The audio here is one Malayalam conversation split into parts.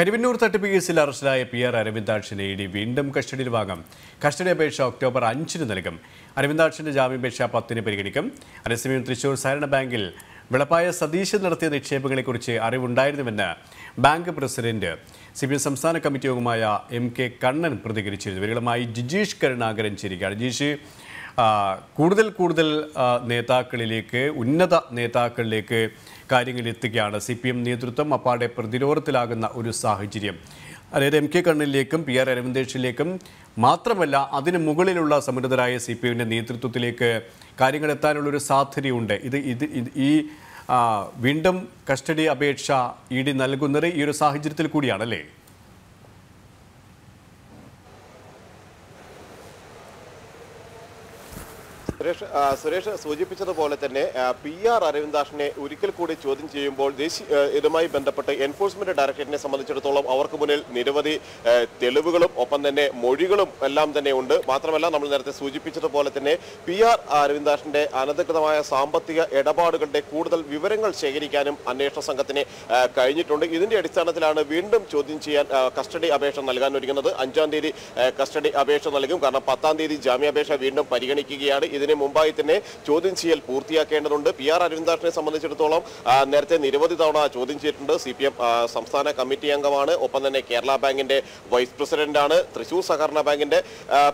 കരുവന്നൂർ തട്ടിപ്പ് കേസിൽ അറസ്റ്റിലായ പി ആർ അരവിന്ദാക്ഷനെ ഇ വീണ്ടും കസ്റ്റഡിയിൽ വാങ്ങും. കസ്റ്റഡി അപേക്ഷ ഒക്ടോബർ അഞ്ചിന് നൽകും. അരവിന്ദാക്ഷന്റെ ജാമ്യാപേക്ഷ പത്തിന് പരിഗണിക്കും. അതേസമയം തൃശൂർ സഹകരണ ബാങ്കിൽ വിളപ്പായ സതീശൻ നടത്തിയ നിക്ഷേപങ്ങളെക്കുറിച്ച് അറിവുണ്ടായിരുന്നുവെന്ന് bank president C P M സംസ്ഥാന കമ്മിറ്റി യോഗമായ എം കെ കണ്ണൻ പ്രതികരിച്ചിരുന്നു. ഇവരുമായി ജിജീഷ് കരുണാകരൻ ചേരുകയാണ്. ജിജീഷ് കൂടുതൽ കൂടുതൽ നേതാക്കളിലേക്ക് ഉന്നത നേതാക്കളിലേക്ക് കാര്യങ്ങൾ എത്തുകയാണ് സി പി എം നേതൃത്വം അപ്പാടെ പ്രതിരോധത്തിലാകുന്ന ഒരു സാഹചര്യം. അതായത് എം കെ കണ്ണിലേക്കും പി ആർ അരവിന്ദേഷിലേക്കും മാത്രമല്ല അതിന് മുകളിലുള്ള സമുന്നതരായ സി പി എമ്മിന്റെ നേതൃത്വത്തിലേക്ക് കാര്യങ്ങൾ എത്താനുള്ളൊരു സാധ്യതയുണ്ട്. ഇത് ഇത് ഈ വീണ്ടും കസ്റ്റഡി അപേക്ഷ ഇ ഡി നൽകുന്നത് ഈ ഒരു സാഹചര്യത്തിൽ കൂടിയാണല്ലേ? സുരേഷ് സുരേഷ് സൂചിപ്പിച്ചതുപോലെ തന്നെ പി ആർ അരവിന്ദാഷിനെ ഒരിക്കൽ കൂടി ചോദ്യം ചെയ്യുമ്പോൾ ദേശീയ ഇതുമായി ബന്ധപ്പെട്ട് എൻഫോഴ്സ്മെന്റ് ഡയറക്ടറേറ്റിനെ സംബന്ധിച്ചിടത്തോളം അവർക്ക് മുന്നിൽ നിരവധി തെളിവുകളും ഒപ്പം തന്നെ മൊഴികളും എല്ലാം തന്നെ ഉണ്ട്. മാത്രമല്ല നമ്മൾ നേരത്തെ സൂചിപ്പിച്ചതുപോലെ തന്നെ പി ആർ അരവിന്ദാഷിന്റെ അനധികൃതമായ സാമ്പത്തിക ഇടപാടുകളുടെ കൂടുതൽ വിവരങ്ങൾ ശേഖരിക്കാനും അന്വേഷണ സംഘത്തിന് കഴിഞ്ഞിട്ടുണ്ട്. ഇതിന്റെ അടിസ്ഥാനത്തിലാണ് വീണ്ടും ചോദ്യം ചെയ്യാൻ കസ്റ്റഡി അപേക്ഷ നൽകാൻ ഒരുങ്ങുന്നത് അഞ്ചാം തീയതി കസ്റ്റഡി അപേക്ഷ നൽകും. കാരണം പത്താം തീയതി ജാമ്യാപേക്ഷ വീണ്ടും പരിഗണിക്കുകയാണ്. ഇതിന് മുമ്പായി തന്നെ ചോദ്യം ചെയ്യൽ പൂർത്തിയാക്കേണ്ടതുണ്ട്. പി ആർ അരവിന്ദാഷിനെ സംബന്ധിച്ചിടത്തോളം നേരത്തെ നിരവധി തവണ ചോദ്യം ചെയ്തിട്ടുണ്ട്. സി പി എം സംസ്ഥാന കമ്മിറ്റി അംഗമാണ്. ഒപ്പം തന്നെ കേരള ബാങ്കിന്റെ വൈസ് പ്രസിഡന്റാണ്. തൃശൂർ സഹകരണ ബാങ്കിന്റെ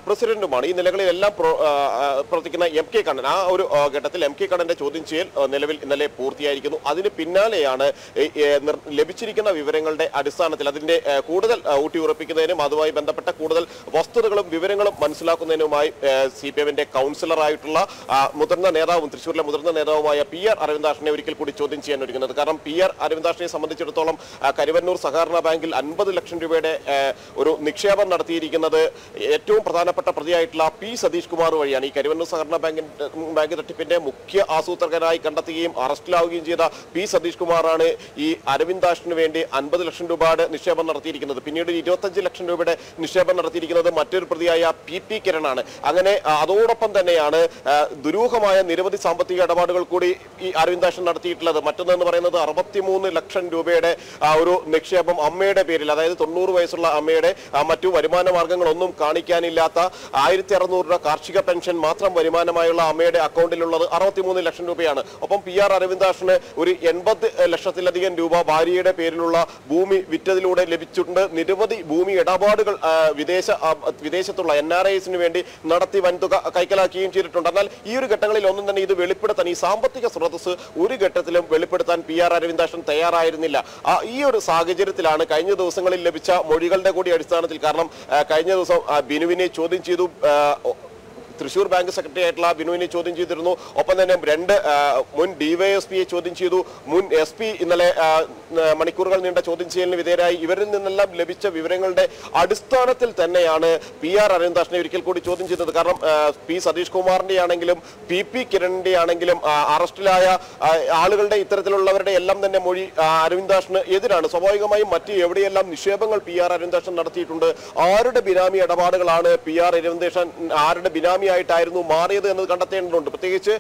പ്രസിഡന്റുമാണ്. ഈ നിലകളിലെല്ലാം പ്രവർത്തിക്കുന്ന എം കെ കണ്ണൻ ആ ഒരു ഘട്ടത്തിൽ എം കെ കണ്ണന്റെ ചോദ്യം ചെയ്യൽ നിലവിൽ ഇന്നലെ പൂർത്തിയായിരിക്കുന്നു. അതിന് പിന്നാലെയാണ് ലഭിച്ചിരിക്കുന്ന വിവരങ്ങളുടെ അടിസ്ഥാനത്തിൽ അതിന്റെ കൂടുതൽ ഊട്ടിയുറപ്പിക്കുന്നതിനും അതുമായി ബന്ധപ്പെട്ട കൂടുതൽ വസ്തുതകളും വിവരങ്ങളും മനസ്സിലാക്കുന്നതിനുമായി സി പി എമ്മിന്റെ കൗൺസിലറായിട്ടുള്ള ആ, മുതിർന്ന നേതാവും തൃശ്ശൂരിലെ മുതിർന്ന നേതാവുമായ പി ആർ അരവിന്ദാഷിനെ ഒരിക്കൽ കൂടി ചോദ്യം ചെയ്യാൻ ഒരുങ്ങുന്നത്. കാരണം പി ആർ അരവിന്ദാഷിനെ സംബന്ധിച്ചിടത്തോളം കരുവന്നൂർ സഹകരണ ബാങ്കിൽ അൻപത് ലക്ഷം രൂപയുടെ ഒരു നിക്ഷേപം നടത്തിയിരിക്കുന്നത് ഏറ്റവും പ്രധാനപ്പെട്ട പ്രതിയായിട്ടുള്ള പി സതീഷ് കുമാർ വഴിയാണ്. ഈ കരുവന്നൂർ സഹകരണ ബാങ്കിന്റെ ബാങ്ക് തട്ടിപ്പിന്റെ മുഖ്യ ആസൂത്രകനായി കണ്ടെത്തുകയും അറസ്റ്റിലാവുകയും ചെയ്ത പി സതീഷ് കുമാറാണ് ഈ അരവിന്ദാഷിന് വേണ്ടി അൻപത് ലക്ഷം രൂപയുടെ നിക്ഷേപം നടത്തിയിരിക്കുന്നത്. പിന്നീട് ഇരുപത്തഞ്ച് ലക്ഷം രൂപയുടെ നിക്ഷേപം നടത്തിയിരിക്കുന്നത് മറ്റൊരു പ്രതിയായ പി പി കിരണാണ് അങ്ങനെ അതോടൊപ്പം തന്നെയാണ് ദുരൂഹമായ നിരവധി സാമ്പത്തിക ഇടപാടുകൾ കൂടി ഈ അരവിന്ദാഷൻ നടത്തിയിട്ടുള്ളത്. മറ്റൊന്നെന്ന് പറയുന്നത് അറുപത്തിമൂന്ന് ലക്ഷം രൂപയുടെ ഒരു നിക്ഷേപം അമ്മയുടെ പേരിൽ അതായത് തൊണ്ണൂറ് വയസ്സുള്ള അമ്മയുടെ മറ്റു വരുമാന മാർഗങ്ങളൊന്നും കാണിക്കാനില്ലാത്ത ആയിരത്തി അറുന്നൂറ് രൂപ കാർഷിക പെൻഷൻ മാത്രം വരുമാനമായുള്ള അമ്മയുടെ അക്കൗണ്ടിലുള്ളത് അറുപത്തിമൂന്ന് ലക്ഷം രൂപയാണ്. ഒപ്പം പി ആർ അരവിന്ദാഷിന് ഒരു എൺപത് ലക്ഷത്തിലധികം രൂപ ഭാര്യയുടെ പേരിലുള്ള ഭൂമി വിറ്റതിലൂടെ ലഭിച്ചിട്ടുണ്ട്. നിരവധി ഭൂമി ഇടപാടുകൾ വിദേശ വിദേശത്തുള്ള എൻ ആർ വേണ്ടി നടത്തി വൻതുക കൈക്കലാക്കുകയും ചെയ്തിട്ടുണ്ട്. എന്നാൽ ഈ ഒരു ഘട്ടങ്ങളിൽ ഒന്നും തന്നെ ഇത് വെളിപ്പെടുത്താൻ ഈ സാമ്പത്തിക സ്രോതസ് ഒരു ഘട്ടത്തിലും വെളിപ്പെടുത്താൻ പി ആർ അരവിന്ദാഷൻ തയ്യാറായിരുന്നില്ല. ഈ ഒരു സാഹചര്യത്തിലാണ് കഴിഞ്ഞ ദിവസങ്ങളിൽ ലഭിച്ച മൊഴികളുടെ കൂടി അടിസ്ഥാനത്തിൽ കാരണം കഴിഞ്ഞ ദിവസം ബിനുവിനെ ചോദ്യം ചെയ്തു തൃശൂർ ബാങ്ക് സെക്രട്ടറി ആയിട്ടുള്ള ബിനുവിനെ ചോദ്യം ചെയ്തിരുന്നു. ഒപ്പം തന്നെ രണ്ട് മുൻ ഡിവൈഎസ്പിയെ ചോദ്യം ചെയ്തു. മുൻ എസ് പി ഇന്നലെ മണിക്കൂറുകൾ നീണ്ട ചോദ്യം ചെയ്യലിന് വിധേയരായി. ഇവരിൽ നിന്നെല്ലാം ലഭിച്ച വിവരങ്ങളുടെ അടിസ്ഥാനത്തിൽ തന്നെയാണ് പി ആർ അരവിന്ദാഷിനെ ഒരിക്കൽ കൂടി ചോദ്യം ചെയ്തത്. കാരണം പി സതീഷ് കുമാറിന്റെ ആണെങ്കിലും പി പി കിരണിന്റെ ആണെങ്കിലും അറസ്റ്റിലായ ആളുകളുടെ ഇത്തരത്തിലുള്ളവരുടെ എല്ലാം തന്നെ മൊഴി അരവിന്ദാഷിന് എതിരാണ്. സ്വാഭാവികമായും മറ്റ് എവിടെയെല്ലാം നിക്ഷേപങ്ങൾ പി ആർ അരവിന്ദാഷൻ നടത്തിയിട്ടുണ്ട് ആരുടെ ബിനാമി ഇടപാടുകളാണ് പി ആർ അരവിന്ദേഷൻ ആരുടെ ബിനാമിയായിട്ടായിരുന്നു മാറിയത് എന്നത് കണ്ടെത്തേണ്ടതുണ്ട്. പ്രത്യേകിച്ച്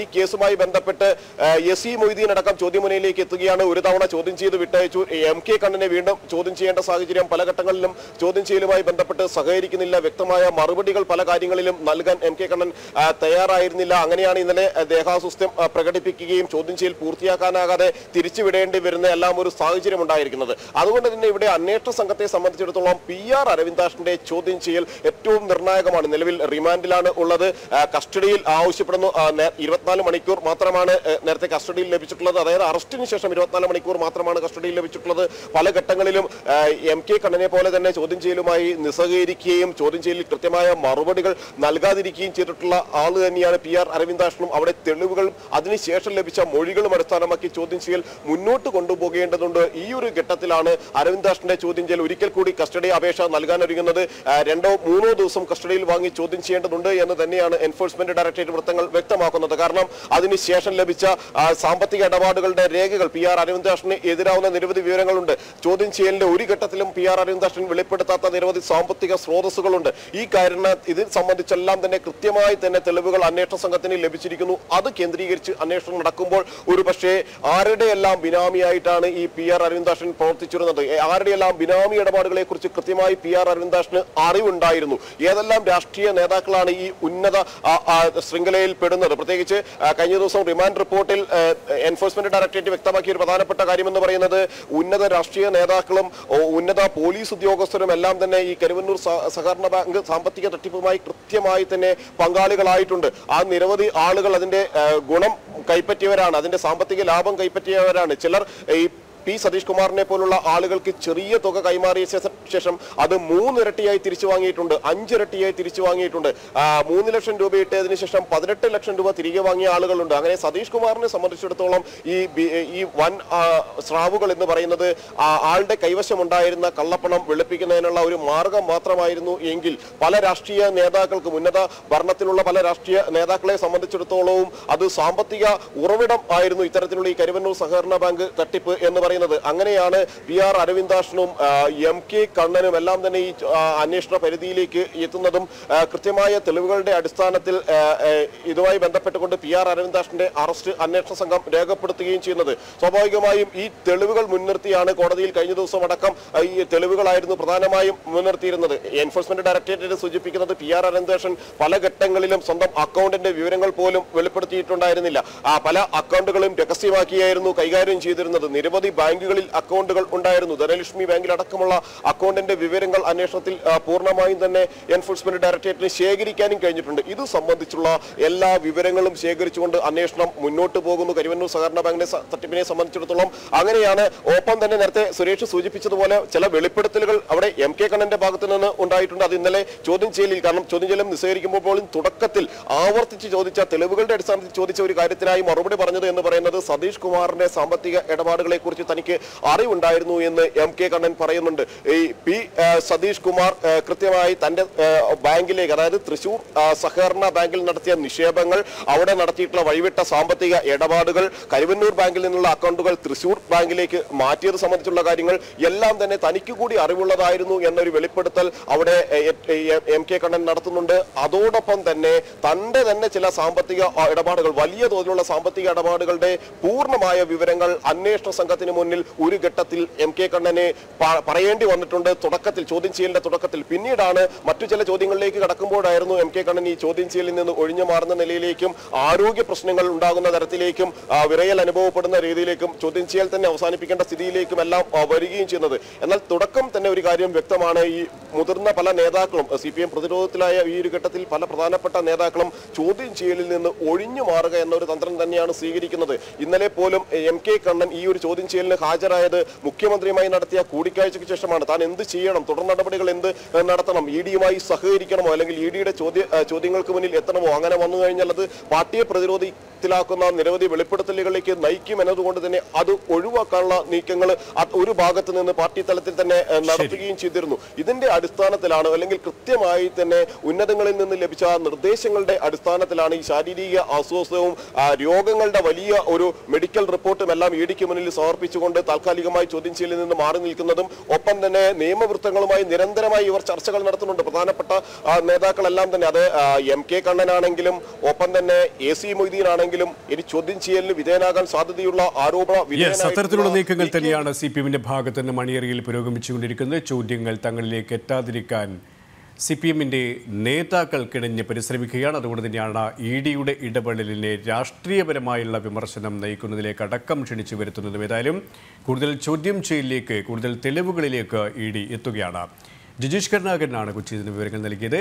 ഈ കേസുമായി ബന്ധപ്പെട്ട് എസ് ഇ മൊയ്തീൻ അടക്കം ചോദ്യമുനയിലേക്ക് എത്തുകയാണ്. ഒരു തവണ ചോദ്യം ചെയ്ത് വിട്ടയച്ചു. എം കെ കണ്ണനെ വീണ്ടും ചോദ്യം ചെയ്യേണ്ട സാഹചര്യം പല ഘട്ടങ്ങളിലും ചോദ്യം ചെയ്യലുമായി ബന്ധപ്പെട്ട് സഹകരിക്കുന്നില്ല. വ്യക്തമായ മറുപടികൾ പല കാര്യങ്ങളിലും നൽകാൻ എം കെ കണ്ണൻ തയ്യാറായിരുന്നില്ല. അങ്ങനെയാണ് ഇന്നലെ ദേഹാസ്വസ്ഥ്യം പ്രകടിപ്പിക്കുകയും ചോദ്യം ചെയ്യൽ പൂർത്തിയാക്കാനാകാതെ തിരിച്ചുവിടേണ്ടി വരുന്ന എല്ലാം ഒരു സാഹചര്യം ഉണ്ടായിരിക്കുന്നത്. അതുകൊണ്ട് തന്നെ ഇവിടെ അന്വേഷണ സംഘത്തെ സംബന്ധിച്ചിടത്തോളം പി ആർ അരവിന്ദാഷിന്റെ ചോദ്യം ചെയ്യൽ ഏറ്റവും നിർണായകമാണ്. നിലവിൽ റിമാൻഡിലാണ് ഉള്ളത്. കസ്റ്റഡിയിൽ ആവശ്യപ്പെടുന്നു. ഇരുപത്തിനാല് മണിക്കൂർ മാത്രമാണ് നേരത്തെ കസ്റ്റഡിയിൽ ലഭിച്ചിട്ടുള്ളത്. അതായത് അറസ്റ്റിന് ശേഷം ഇരുപത്തിനാല് മണിക്കൂർ മാത്രമാണ് കസ്റ്റഡിയിൽ ലഭിച്ചിട്ടുള്ളത്. പല ഘട്ടങ്ങളിലും എം കെ കണ്ണനെ പോലെ തന്നെ ചോദ്യം ചെയ്യലുമായി നിസ്സഹകരിക്കുകയും ചോദ്യം ചെയ്യലിൽ കൃത്യമായ മറുപടികൾ നൽകാതിരിക്കുകയും ചെയ്തിട്ടുള്ള ആൾ തന്നെയാണ് പി ആർ അരവിന്ദാഷനും അവിടെ തെളിവുകളും അതിനുശേഷം ലഭിച്ച മൊഴികളും അടിസ്ഥാനമാക്കി ചോദ്യം ചെയ്യൽ മുന്നോട്ട് കൊണ്ടുപോകേണ്ടതുണ്ട്. ഈ ഒരു ഘട്ടത്തിലാണ് അരവിന്ദാഷിന്റെ ചോദ്യം ചെയ്യൽ ഒരിക്കൽ കൂടി കസ്റ്റഡി അപേക്ഷ നൽകാനൊരുങ്ങുന്നത്. രണ്ടോ മൂന്നോ ദിവസം കസ്റ്റഡിയിൽ വാങ്ങി ചോദ്യം ചെയ്യേണ്ടതുണ്ട്. എന്ന് തന്നെയാണ് എൻഫോഴ്സ്മെന്റ് ഡയറക്ടറേറ്റ് വൃത്തങ്ങൾ വ്യക്തമാക്കുന്നത്. കാരണം അതിനുശേഷം ലഭിച്ച സാമ്പത്തിക ഇടപാടുകളുടെ രേഖകൾ പി ആർ അരവിന്ദാഷന് എതിരാവുന്ന നിരവധി വിവരങ്ങളുണ്ട്. ചോദ്യം ചെയ്യലിന്റെ ഒരു ഘട്ടത്തിലും പി ആർ അരവിന്ദാഷൻ വെളിപ്പെടുത്താത്ത നിരവധി സാമ്പത്തിക സ്രോതസ്സുകളുണ്ട്. ഈ കാരണ ഇത് സംബന്ധിച്ചെല്ലാം തന്നെ കൃത്യമായി തന്നെ തെളിവുകൾ അന്വേഷണ സംഘത്തിന് ലഭിച്ചിരിക്കുന്നു. അത് കേന്ദ്രീകരിച്ച് അന്വേഷണം നടക്കുമ്പോൾ ഒരു പക്ഷേ ആരുടെയെല്ലാം ബിനാമിയായിട്ടാണ് ഈ പി ആർ അരവിന്ദാഷൻ പ്രവർത്തിച്ചിരുന്നത്? ആരുടെയെല്ലാം ബിനാമി ഇടപാടുകളെ കുറിച്ച് കൃത്യമായി പി ആർ അരവിന്ദാഷന് അറിവുണ്ടായിരുന്നു? ഏതെല്ലാം രാഷ്ട്രീയ നേതാക്കളാണ് ഈ ഉന്നത ആ, ആ, ശൃംഖലയിൽ പെടുന്നത്. പ്രത്യേകിച്ച് കഴിഞ്ഞ ദിവസം റിമാൻഡ് റിപ്പോർട്ടിൽ എൻഫോഴ്സ്മെന്റ് ഡയറക്ടറേറ്റ് വ്യക്തമാക്കിയ ഒരു പ്രധാനപ്പെട്ട കാര്യം എന്ന് പറയുന്നത് ഉന്നത രാഷ്ട്രീയ നേതാക്കളും ഉന്നത പോലീസ് ഉദ്യോഗസ്ഥരും എല്ലാം തന്നെ ഈ കരുവന്നൂർ സഹകരണ ബാങ്ക് സാമ്പത്തിക തട്ടിപ്പുമായി കൃത്യമായി തന്നെ പങ്കാളികളായിട്ടുണ്ട്. ആ നിരവധി ആളുകൾ അതിന്റെ ഗുണം കൈപ്പറ്റിയവരാണ് അതിന്റെ സാമ്പത്തിക ലാഭം കൈപ്പറ്റിയവരാണ്. ചിലർ ഈ പി സതീഷ് കുമാറിനെ പോലുള്ള ആളുകൾക്ക് ചെറിയ തുക കൈമാറിയ ശേഷം- അത് മൂന്നിരട്ടിയായി തിരിച്ചു വാങ്ങിയിട്ടുണ്ട്. അഞ്ചിരട്ടിയായി തിരിച്ചു വാങ്ങിയിട്ടുണ്ട്. മൂന്ന് ലക്ഷം രൂപ ഇട്ടതിന് ശേഷം പതിനെട്ട് ലക്ഷം രൂപ തിരികെ വാങ്ങിയ ആളുകളുണ്ട്. അങ്ങനെ സതീഷ് കുമാറിനെ സംബന്ധിച്ചിടത്തോളം ഈ ഈ വൻ സ്രാവുകൾ എന്ന് പറയുന്നത് ആളുടെ കൈവശമുണ്ടായിരുന്ന കള്ളപ്പണം വെളുപ്പിക്കുന്നതിനുള്ള ഒരു മാർഗം മാത്രമായിരുന്നു എങ്കിൽ പല രാഷ്ട്രീയ നേതാക്കൾക്കും ഉന്നത ഭരണത്തിലുള്ള പല രാഷ്ട്രീയ നേതാക്കളെ സംബന്ധിച്ചിടത്തോളവും അത് സാമ്പത്തിക ഉറവിടം ആയിരുന്നു ഇത്തരത്തിലുള്ള ഈ കരുവന്നൂർ സഹകരണ ബാങ്ക് തട്ടിപ്പ് എന്ന് പറയുന്നത്. അങ്ങനെയാണ് പി ആർ അരവിന്ദാഷനും എം കെ കണ്ണനും എല്ലാം തന്നെ ഈ അന്വേഷണ പരിധിയിലേക്ക് എത്തുന്നതും കൃത്യമായ തെളിവുകളുടെ അടിസ്ഥാനത്തിൽ ഇതുമായി ബന്ധപ്പെട്ടുകൊണ്ട് പി ആർ അരവിന്ദാഷിന്റെ അറസ്റ്റ് അന്വേഷണ സംഘം രേഖപ്പെടുത്തുകയും ചെയ്യുന്നത്. സ്വാഭാവികമായും ഈ തെളിവുകൾ മുൻനിർത്തിയാണ് കോടതിയിൽ കഴിഞ്ഞ ദിവസം അടക്കം ഈ തെളിവുകളായിരുന്നു പ്രധാനമായും മുൻനിർത്തിയിരുന്നത്. എൻഫോഴ്സ്മെന്റ് ഡയറക്ടറേറ്റ് സൂചിപ്പിക്കുന്നത് പി ആർ അരവിന്ദാഷൻ പല ഘട്ടങ്ങളിലും സ്വന്തം അക്കൗണ്ടിന്റെ വിവരങ്ങൾ പോലും വെളിപ്പെടുത്തിയിട്ടുണ്ടായിരുന്നില്ല. ആ പല അക്കൗണ്ടുകളും രഹസ്യമാക്കിയായിരുന്നു കൈകാര്യം ചെയ്തിരുന്നത്. നിരവധി ബാങ്കുകളിൽ അക്കൗണ്ടുകൾ ഉണ്ടായിരുന്നു. ധനലക്ഷ്മി ബാങ്കിൽ അടക്കമുള്ള അക്കൗണ്ടിന്റെ വിവരങ്ങൾ അന്വേഷണത്തിൽ ആ, പൂർണമായും തന്നെ എൻഫോഴ്സ്മെന്റ് ഡയറക്ടറേറ്റിന് ശേഖരിക്കാനും കഴിഞ്ഞിട്ടുണ്ട്. ഇത് സംബന്ധിച്ചുള്ള എല്ലാ വിവരങ്ങളും ശേഖരിച്ചുകൊണ്ട് അന്വേഷണം മുന്നോട്ട് പോകുന്നു. കരുവന്നൂർ സഹകരണ ബാങ്കിന്റെ സ- തട്ടിപ്പിനെ സംബന്ധിച്ചിടത്തോളം അങ്ങനെയാണ് ഒപ്പം തന്നെ നേരത്തെ സുരേഷ് സൂചിപ്പിച്ചതുപോലെ ചില വെളിപ്പെടുത്തലുകൾ അവിടെ എം കെ കണ്ണന്റെ ഭാഗത്ത് നിന്ന് ഉണ്ടായിട്ടുണ്ട്. അത് ഇന്നലെ ചോദ്യം ചെയ്യലിൽ കാരണം ചോദ്യം ചെയ്യലും നിസ്സഹരിക്കുമ്പോൾ പോലും തുടക്കത്തിൽ ആവർത്തിച്ച് ചോദിച്ച തെളിവുകളുടെ അടിസ്ഥാനത്തിൽ ചോദിച്ച ഒരു കാര്യത്തിനായി മറുപടി പറഞ്ഞത് എന്ന് പറയുന്നത് സതീഷ് കുമാറിന്റെ സാമ്പത്തിക ഇടപാടുകളെ കുറിച്ച് തനിക്ക് അറിവുണ്ടായിരുന്നു എന്ന് എം കെ കണ്ണൻ പറയുന്നുണ്ട്. ഈ പി സതീഷ് കുമാർ കൃത്യമായി തന്റെ ബാങ്കിലേക്ക് അതായത് തൃശൂർ സഹകരണ ബാങ്കിൽ നടത്തിയ നിക്ഷേപങ്ങൾ അവിടെ നടത്തിയിട്ടുള്ള വഴിവിട്ട സാമ്പത്തിക ഇടപാടുകൾ കരുവന്നൂർ ബാങ്കിൽ നിന്നുള്ള അക്കൗണ്ടുകൾ തൃശൂർ ബാങ്കിലേക്ക് മാറ്റിയത് സംബന്ധിച്ചുള്ള കാര്യങ്ങൾ എല്ലാം തന്നെ തനിക്ക് കൂടി അറിവുള്ളതായിരുന്നു എന്നൊരു വെളിപ്പെടുത്തൽ അവിടെ എ, കെ കണ്ണൻ നടത്തുന്നുണ്ട്. അതോടൊപ്പം തന്നെ തന്റെ തന്നെ ചില സാമ്പത്തിക ഇടപാടുകൾ വലിയ തോതിലുള്ള സാമ്പത്തിക ഇടപാടുകളുടെ പൂർണമായ വിവരങ്ങൾ അന്വേഷണ സംഘത്തിന് മുന്നിൽ ഒരു ഘട്ടത്തിൽ എം കെ കണ്ണനെ പറയേണ്ടി വന്നിട്ടുണ്ട്. തുടക്കത്തിൽ ചോദ്യം ചെയ്യലിന്റെ തുടക്കത്തിൽ പിന്നീടാണ് മറ്റു ചില ചോദ്യങ്ങളിലേക്ക് കടക്കുമ്പോഴായിരുന്നു എം കെ കണ്ണൻ ഈ ചോദ്യം ചെയ്യലിൽ നിന്ന് ഒഴിഞ്ഞു മാറുന്ന നിലയിലേക്കും ആരോഗ്യ പ്രശ്നങ്ങൾ ഉണ്ടാകുന്ന തരത്തിലേക്കും വിറയൽ അനുഭവപ്പെടുന്ന രീതിയിലേക്കും ചോദ്യം ചെയ്യൽ തന്നെ അവസാനിപ്പിക്കേണ്ട സ്ഥിതിയിലേക്കും എല്ലാം വരികയും ചെയ്യുന്നത്. എന്നാൽ തുടക്കം തന്നെ ഒരു കാര്യം വ്യക്തമാണ്. ഈ മുതിർന്ന പല നേതാക്കളും സി പി എം പ്രതിരോധത്തിലായ ഈ ഒരു ഘട്ടത്തിൽ പല പ്രധാനപ്പെട്ട നേതാക്കളും ചോദ്യം ചെയ്യലിൽ നിന്ന് ഒഴിഞ്ഞു മാറുക എന്നൊരു തന്ത്രം തന്നെയാണ് സ്വീകരിക്കുന്നത്. ഇന്നലെ പോലും എം കെ കണ്ണൻ ഈ ഒരു ചോദ്യം ചെയ്യലിന് ഹാജരായത് മുഖ്യമന്ത്രിയുമായി നടത്തിയ കൂടിക്കാഴ്ചയ്ക്ക് ശേഷമാണ്. താൻ എന്ത് ചെയ്യണം? തുടർ നടപടികൾ എന്ത് നടത്തണം? ഇ ഡിയുമായി സഹകരിക്കണമോ? അല്ലെങ്കിൽ ഇ ഡിയുടെ ചോദ്യ ചോദ്യങ്ങൾക്ക് മുന്നിൽ എത്തണമോ? അങ്ങനെ വന്നു കഴിഞ്ഞാൽ അത് പാർട്ടിയെ പ്രതിരോധത്തിലാക്കുന്ന നിരവധി വെളിപ്പെടുത്തലുകളിലേക്ക് നയിക്കും എന്നതുകൊണ്ട് തന്നെ അത് ഒഴിവാക്കാനുള്ള നീക്കങ്ങൾ ഒരു ഭാഗത്ത് നിന്ന് പാർട്ടി തലത്തിൽ തന്നെ നടത്തുകയും ചെയ്തിരുന്നു. ഇതിന്റെ അടിസ്ഥാനത്തിലാണ് അല്ലെങ്കിൽ കൃത്യമായി തന്നെ ഉന്നതങ്ങളിൽ നിന്ന് ലഭിച്ച നിർദ്ദേശങ്ങളുടെ അടിസ്ഥാനത്തിലാണ് ഈ ശാരീരിക അസ്വസ്ഥവും രോഗങ്ങളുടെ വലിയ ഒരു മെഡിക്കൽ റിപ്പോർട്ടും എല്ലാം ഇ ഡിക്ക് മുന്നിൽ സമർപ്പിച്ചുകൊണ്ട് താൽക്കാലികമായി ചോദ്യം ചെയ്യലിൽ നിന്ന് മാറി നിൽക്കുന്നതും ഒപ്പം തന്നെ നിയമവൃത്തങ്ങളുമായി നിരന്തരമായി ഇവർ ചർച്ചകൾ നടത്തുന്നുണ്ട്. പ്രധാനപ്പെട്ട നേതാക്കളെല്ലാം തന്നെ അത് എം കെ കണ്ണനാണെങ്കിലും ഒപ്പം തന്നെ എ സി മൊയ്തീൻ ആണെങ്കിലും ഇനി ചോദ്യം ചെയ്യലിന് വിധേയനാകാൻ സാധ്യതയുള്ള ആരോപണ അത്തരത്തിലുള്ള നീക്കങ്ങൾ തന്നെയാണ് സി പി എമ്മിന്റെ ഭാഗത്ത് നിന്ന് മണിയറിയിൽ പുരോഗമിച്ചുകൊണ്ടിരിക്കുന്നത്. ചോദ്യങ്ങൾ തങ്ങളിലേക്ക് എത്താതിരിക്കാൻ സി പി എമ്മിന്റെ നേതാക്കൾ കിണഞ്ഞ് പരിശ്രമിക്കുകയാണ്. അതുകൊണ്ട് തന്നെയാണ് ഇ ഡിയുടെ ഇടപെടലിനെ രാഷ്ട്രീയപരമായുള്ള വിമർശനം നയിക്കുന്നതിലേക്ക് അടക്കം ക്ഷണിച്ചു വരുത്തുന്നതും ഏതായാലും കൂടുതൽ ചോദ്യം ചെയ്യലിലേക്ക് കൂടുതൽ തെളിവുകളിലേക്ക് ഇ ഡി എത്തുകയാണ്. ജിജീഷ് കരുണാകരനാണ് കൊച്ചിയിൽ നിന്ന് വിവരങ്ങൾ നൽകിയത്.